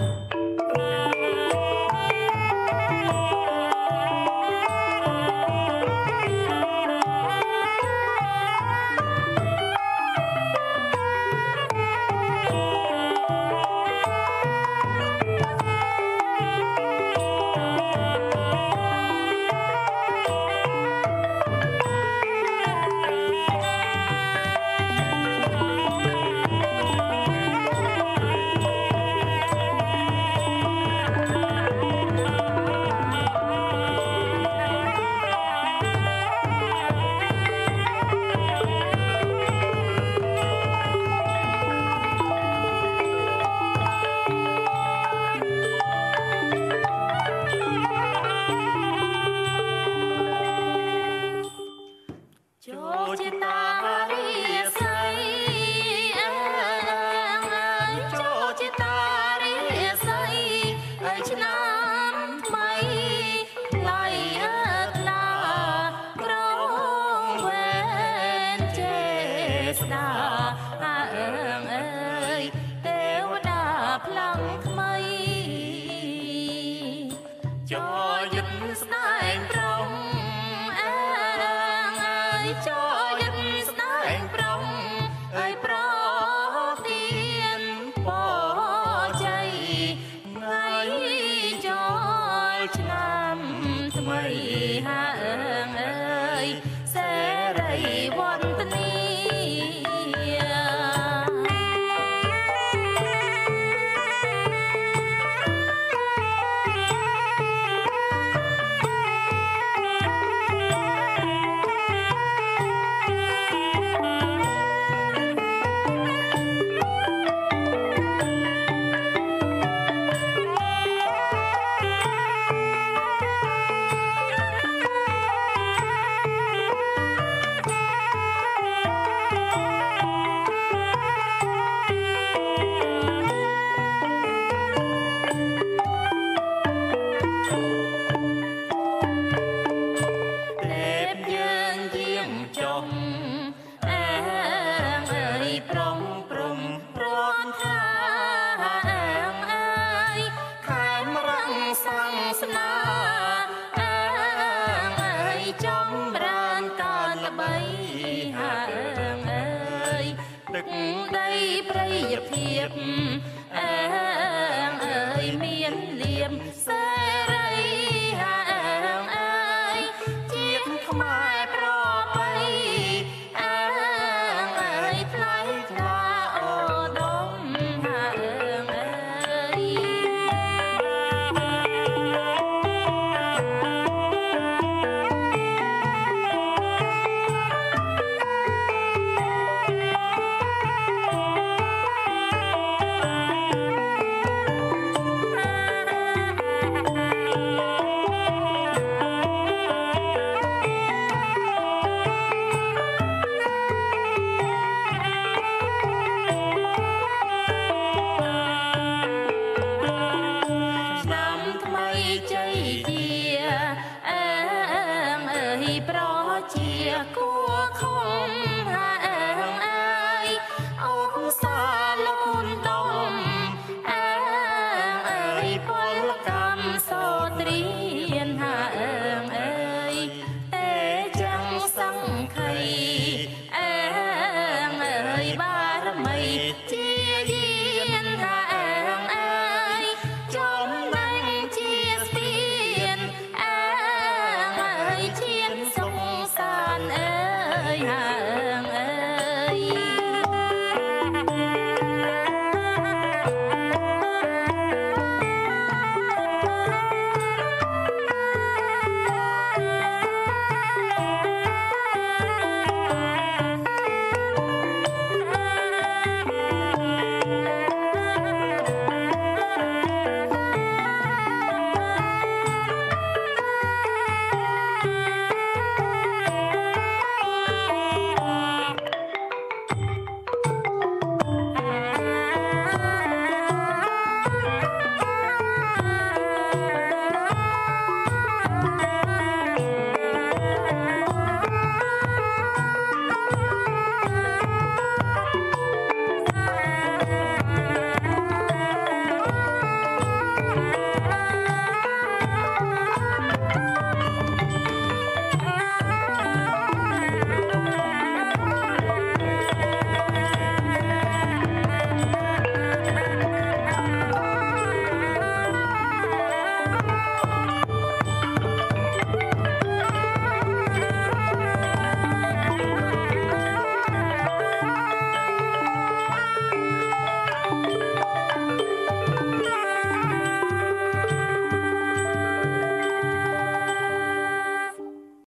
you. ស្ដាអើងអើយទេវតាប្លង់ថ្មីចោយិនស្ដែង ល្បីហាងអើយទឹកដីប្រៃភាពអើងអើយមានលៀម